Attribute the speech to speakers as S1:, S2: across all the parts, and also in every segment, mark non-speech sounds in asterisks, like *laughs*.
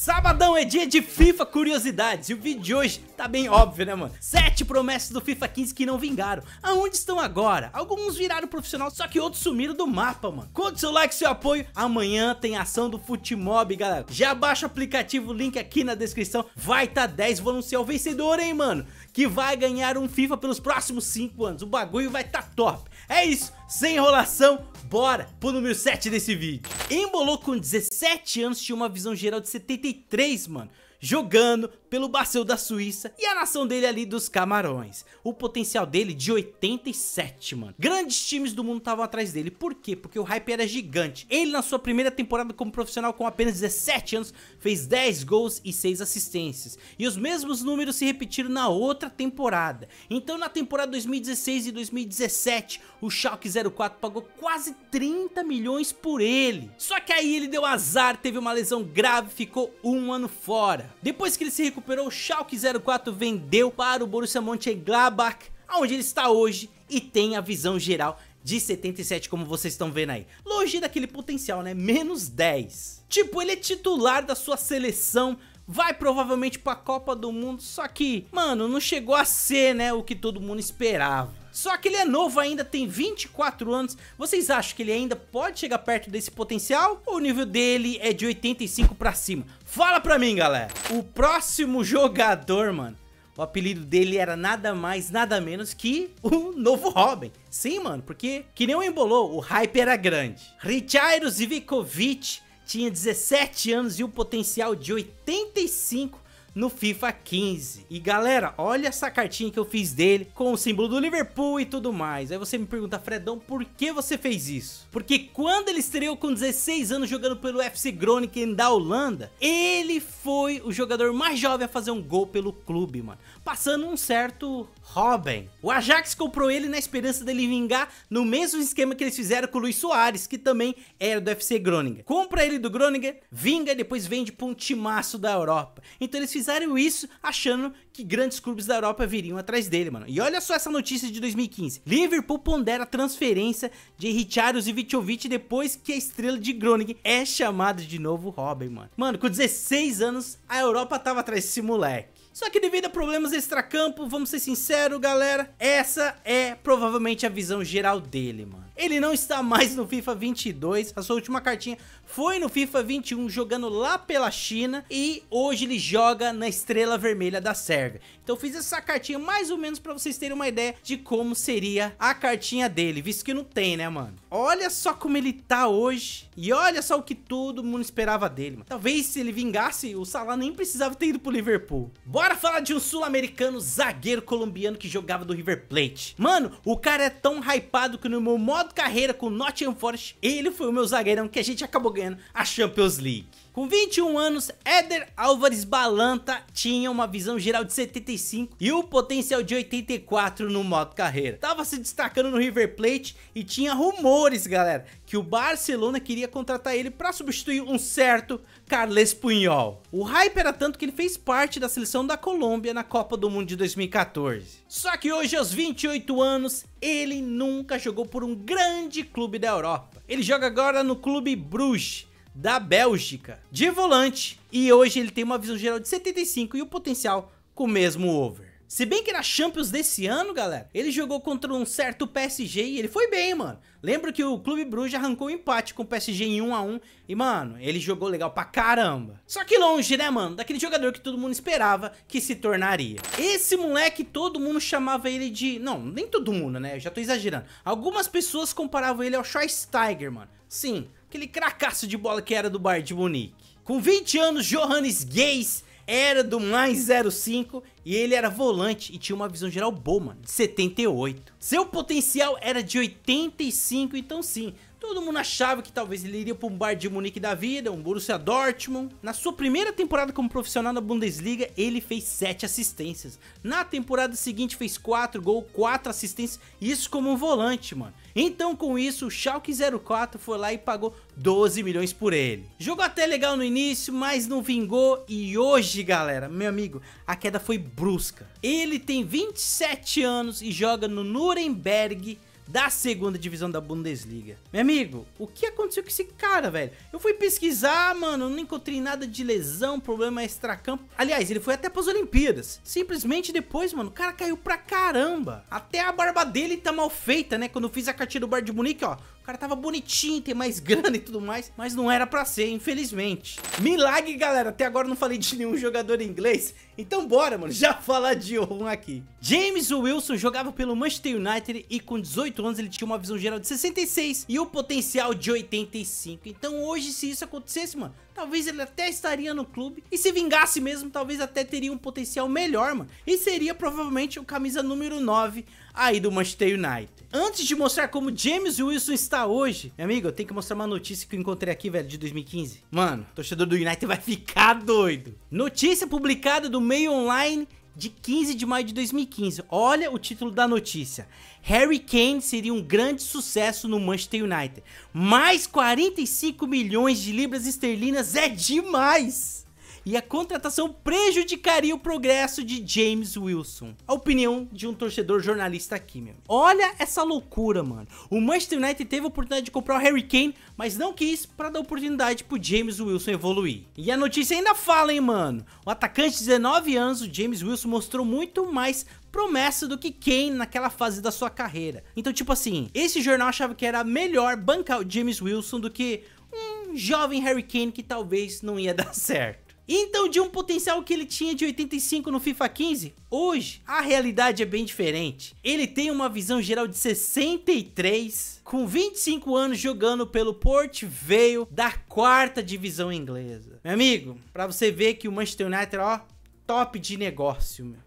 S1: Sabadão é dia de FIFA Curiosidades e o vídeo de hoje tá bem óbvio, né, mano? Sete promessas do FIFA 15 que não vingaram. Aonde estão agora? Alguns viraram profissional, só que outros sumiram do mapa, mano. Conte seu like, seu apoio. Amanhã tem ação do Futimob, galera. Já baixa o aplicativo, link aqui na descrição. Vai tá 10, vou anunciar o vencedor, hein, mano? Que vai ganhar um FIFA pelos próximos 5 anos. O bagulho vai tá top. É isso, sem enrolação, bora pro número 7 desse vídeo. Embolou com 17 anos, tinha uma visão geral de 73, mano jogando pelo Baceu da Suíça e a nação dele ali dos Camarões. O potencial dele de 87, mano. Grandes times do mundo estavam atrás dele. Por quê? Porque o hype era gigante. Ele na sua primeira temporada como profissional com apenas 17 anos fez 10 gols e 6 assistências. E os mesmos números se repetiram na outra temporada. Então na temporada 2016 e 2017 o Schalke 04 pagou quase 30 milhões por ele. Só que aí ele deu azar, teve uma lesão grave, ficou um ano fora. Depois que ele se recuperou, o Schalke 04 vendeu para o Borussia Mönchengladbach, onde ele está hoje e tem a visão geral de 77, como vocês estão vendo aí. Longe daquele potencial, né? Menos 10. Tipo, ele é titular da sua seleção, vai provavelmente pra Copa do Mundo, só que, mano, não chegou a ser, né, o que todo mundo esperava. Só que ele é novo ainda, tem 24 anos. Vocês acham que ele ainda pode chegar perto desse potencial? Ou o nível dele é de 85 pra cima? Fala pra mim, galera. O próximo jogador, mano, o apelido dele era nada mais, nada menos que o novo Robin. Sim, mano, porque que nem o embolou, o hype era grande. Richairo Zivkovic tinha 17 anos e o potencial de 85 no FIFA 15. E galera, olha essa cartinha que eu fiz dele com o símbolo do Liverpool e tudo mais. Aí você me pergunta, Fredão, por que você fez isso? Porque quando ele estreou com 16 anos jogando pelo FC Groningen da Holanda, ele foi o jogador mais jovem a fazer um gol pelo clube, mano. Passando um certo Robin. O Ajax comprou ele na esperança dele vingar no mesmo esquema que eles fizeram com o Luiz Soares, que também era do FC Groningen. Compra ele do Groningen, vinga e depois vende para um timaço da Europa. Então eles fizeram isso achando que grandes clubes da Europa viriam atrás dele, mano. E olha só essa notícia de 2015. Liverpool pondera a transferência de Richards e Vichovic depois que a estrela de Groningen é chamada de novo Robin, mano. Mano, com 16 anos, a Europa tava atrás desse moleque. Só que devido a problemas extracampo, vamos ser sinceros, galera, essa é provavelmente a visão geral dele, mano. Ele não está mais no FIFA 22, a sua última cartinha foi no FIFA 21 jogando lá pela China e hoje ele joga na Estrela Vermelha da Sérvia. Então fiz essa cartinha mais ou menos para vocês terem uma ideia de como seria a cartinha dele, visto que não tem, né, mano? Olha só como ele tá hoje e olha só o que todo mundo esperava dele, mano. Talvez se ele vingasse, o Salah nem precisava ter ido pro Liverpool. Bora falar de um sul-americano zagueiro colombiano que jogava do River Plate. Mano, o cara é tão hypado que no meu modo carreira com Nottingham Forest, ele foi o meu zagueirão que a gente acabou ganhando a Champions League. Com 21 anos, Éder Álvares Balanta tinha uma visão geral de 75 e o potencial de 84 no modo carreira. Tava se destacando no River Plate e tinha rumores, galera, que o Barcelona queria contratar ele para substituir um certo Carles Puyol. O hype era tanto que ele fez parte da seleção da Colômbia na Copa do Mundo de 2014. Só que hoje, aos 28 anos, ele nunca jogou por um grande clube da Europa. Ele joga agora no Clube Bruges, da Bélgica, de volante, e hoje ele tem uma visão geral de 75 e o potencial com o mesmo over. Se bem que na Champions desse ano, galera, ele jogou contra um certo PSG e ele foi bem, mano. Lembra que o Clube Bruges arrancou um empate com o PSG em 1 a 1 e, mano, ele jogou legal pra caramba. Só que longe, né, mano, daquele jogador que todo mundo esperava que se tornaria. Esse moleque, todo mundo chamava ele de... Não, nem todo mundo, né, eu já tô exagerando. Algumas pessoas comparavam ele ao Schweinsteiger, mano. Sim, aquele cracaço de bola que era do Bayern de Munique. Com 20 anos, Johannes Geis era do mais 05 e ele era volante e tinha uma visão geral boa, mano, de 78. Seu potencial era de 85, então sim, Todo mundo achava que talvez ele iria para um Bayern de Munique da vida, um Borussia Dortmund. Na sua primeira temporada como profissional na Bundesliga, ele fez 7 assistências. Na temporada seguinte fez 4 gols, 4 assistências, isso como um volante, mano. Então com isso, o Schalke 04 foi lá e pagou 12 milhões por ele. Jogou até legal no início, mas não vingou e hoje, galera, meu amigo, a queda foi brusca. Ele tem 27 anos e joga no Nuremberg da segunda divisão da Bundesliga. Meu amigo, o que aconteceu com esse cara, velho? Eu fui pesquisar, mano, não encontrei nada de lesão, problema extracampo. Aliás, ele foi até pras Olimpíadas. Simplesmente depois, mano, o cara caiu pra caramba. Até a barba dele tá mal feita, né? Quando eu fiz a cartinha do Bar de Munique, ó, cara tava bonitinho, tem mais *laughs* grana e tudo mais, mas não era pra ser, infelizmente. Milagre, galera, até agora não falei de nenhum jogador inglês, então bora, mano, já *laughs* falar de um aqui. James Wilson jogava pelo Manchester United e com 18 anos ele tinha uma visão geral de 66 e o potencial de 85. Então hoje, se isso acontecesse, mano, talvez ele até estaria no clube e se vingasse mesmo, talvez até teria um potencial melhor, mano. E seria provavelmente o camisa número 9 aí do Manchester United. Antes de mostrar como James Wilson está hoje, meu amigo, eu tenho que mostrar uma notícia que eu encontrei aqui, velho, de 2015. Mano, o torcedor do United vai ficar doido. Notícia publicada do meio online de 15 de maio de 2015. Olha o título da notícia. Harry Kane seria um grande sucesso no Manchester United. Mais 45 milhões de libras esterlinas é demais! E a contratação prejudicaria o progresso de James Wilson. A opinião de um torcedor jornalista aqui, meu. Olha essa loucura, mano. O Manchester United teve a oportunidade de comprar o Harry Kane, mas não quis para dar oportunidade pro James Wilson evoluir. E a notícia ainda fala, hein, mano. O atacante de 19 anos, o James Wilson, mostrou muito mais promessa do que Kane naquela fase da sua carreira. Então, tipo assim, esse jornal achava que era melhor bancar o James Wilson do que um jovem Harry Kane que talvez não ia *laughs* dar certo. Então, de um potencial que ele tinha de 85 no FIFA 15, hoje a realidade é bem diferente. Ele tem uma visão geral de 63, com 25 anos jogando pelo Port Vale da quarta divisão inglesa. Meu amigo, para você ver que o Manchester United, ó, top de negócio, meu.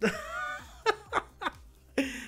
S1: *laughs*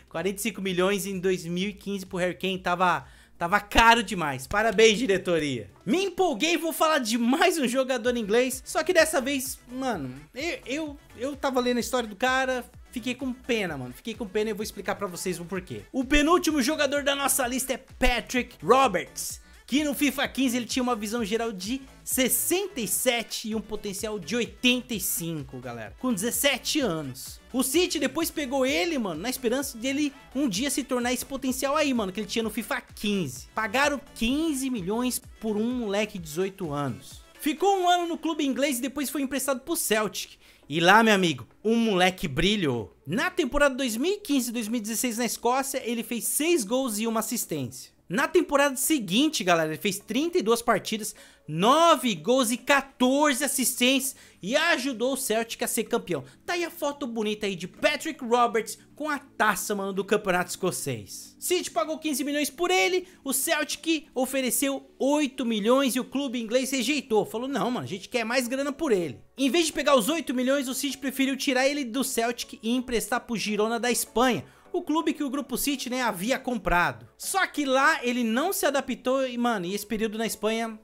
S1: 45 milhões em 2015 pro Harry Kane tava Tava caro demais. Parabéns, diretoria. Me empolguei e vou falar de mais um jogador inglês. Só que dessa vez, mano, eu, eu, eu tava lendo a história do cara, fiquei com pena, mano. Fiquei com pena e vou explicar pra vocês o porquê. O penúltimo jogador da nossa lista é Patrick Roberts que no FIFA 15 ele tinha uma visão geral de 67 e um potencial de 85, galera, com 17 anos. O City depois pegou ele, mano, na esperança dele um dia se tornar esse potencial aí, mano, que ele tinha no FIFA 15. Pagaram 15 milhões por um moleque de 18 anos. Ficou um ano no clube inglês e depois foi emprestado pro Celtic. E lá, meu amigo, um moleque brilhou. Na temporada 2015-2016 na Escócia, ele fez 6 gols e uma assistência. Na temporada seguinte, galera, ele fez 32 partidas, 9 gols e 14 assistências e ajudou o Celtic a ser campeão. Tá aí a foto bonita aí de Patrick Roberts com a taça, mano, do campeonato escocês. City pagou 15 milhões por ele, o Celtic ofereceu 8 milhões e o clube inglês rejeitou. Falou, não, mano, a gente quer mais grana por ele. Em vez de pegar os 8 milhões, o City preferiu tirar ele do Celtic e emprestar pro Girona da Espanha o clube que o Grupo City, né, havia comprado. Só que lá ele não se adaptou e, mano, e esse período na Espanha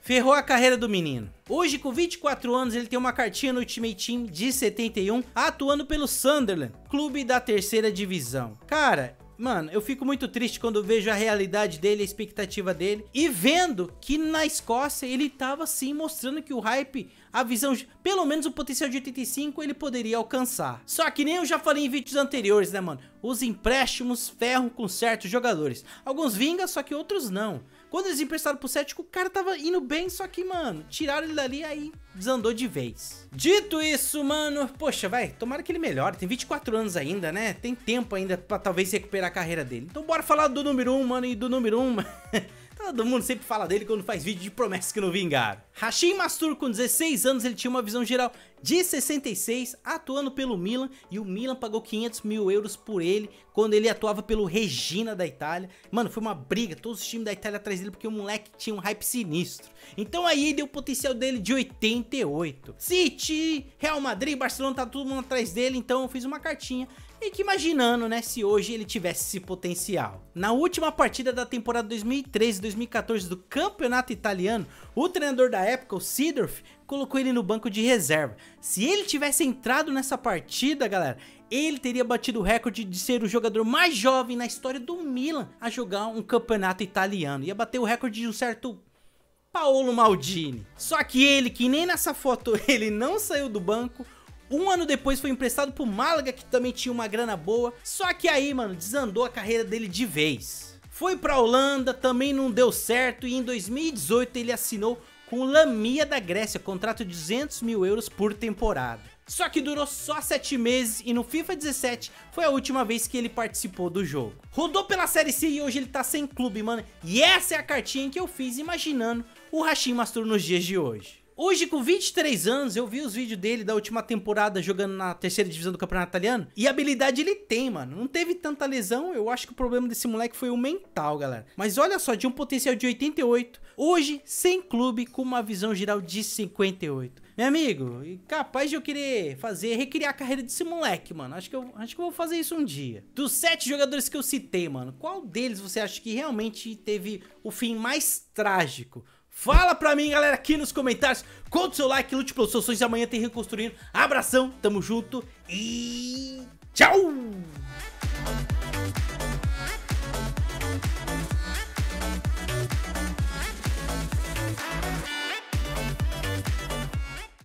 S1: ferrou a carreira do menino. Hoje, com 24 anos, ele tem uma cartinha no Ultimate Team de 71, atuando pelo Sunderland, clube da terceira divisão. Cara, Mano, eu fico muito triste quando vejo a realidade dele, a expectativa dele. E vendo que na Escócia ele tava sim mostrando que o hype, a visão, pelo menos o potencial de 85 ele poderia alcançar. Só que nem eu já falei em vídeos anteriores, né, mano? Os empréstimos ferram com certos jogadores. Alguns vingam, só que outros não. Quando eles emprestaram pro Celtic, o cara tava indo bem, só que, mano, tiraram ele dali aí desandou de vez. Dito isso, mano, poxa, vai, tomara que ele melhore. Tem 24 anos ainda, né? Tem tempo ainda pra talvez recuperar a carreira dele. Então bora falar do número 1, um, mano, e do número 1, um, *laughs* Todo mundo sempre fala dele quando faz vídeo de promessas que não vingaram. Hashim Mastur, com 16 anos, ele tinha uma visão geral de 66, atuando pelo Milan, e o Milan pagou 500 mil euros por ele, quando ele atuava pelo Regina da Itália. Mano, foi uma briga, todos os times da Itália atrás dele, porque o moleque tinha um hype sinistro. Então aí deu o potencial dele de 88. City, Real Madrid, Barcelona, tá todo mundo atrás dele, então eu fiz uma cartinha e que imaginando, né, se hoje ele tivesse esse potencial. Na última partida da temporada 2013-2014 do Campeonato Italiano, o treinador da época, o Sidorf, colocou ele no banco de reserva. Se ele tivesse entrado nessa partida, galera, ele teria batido o recorde de ser o jogador mais jovem na história do Milan a jogar um campeonato italiano. Ia bater o recorde de um certo Paolo Maldini. Só que ele, que nem nessa foto *laughs* ele não saiu do banco, Um ano depois foi emprestado pro Málaga, que também tinha uma grana boa. Só que aí, mano, desandou a carreira dele de vez. Foi pra Holanda, também não deu certo e em 2018 ele assinou com o Lamia da Grécia, contrato de 200 mil euros por temporada. Só que durou só 7 meses e no FIFA 17 foi a última vez que ele participou do jogo. Rodou pela Série C e hoje ele tá sem clube, mano. E essa é a cartinha que eu fiz imaginando o Hashim Mastro nos dias de hoje. Hoje, com 23 anos, eu vi os vídeos dele da última temporada jogando na terceira divisão do campeonato italiano. E habilidade ele tem, mano. Não teve tanta lesão. Eu acho que o problema desse moleque foi o mental, galera. Mas olha só, de um potencial de 88, hoje sem clube, com uma visão geral de 58. Meu amigo, capaz de eu querer fazer, recriar a carreira desse moleque, mano. Acho que, eu, acho que eu vou fazer isso um dia. Dos sete jogadores que eu citei, mano, qual deles você acha que realmente teve o fim mais trágico? Fala pra mim, galera, aqui nos comentários. Conta o seu like, lute pelos seus sonhos e amanhã tem Reconstruindo. Abração, tamo junto e tchau!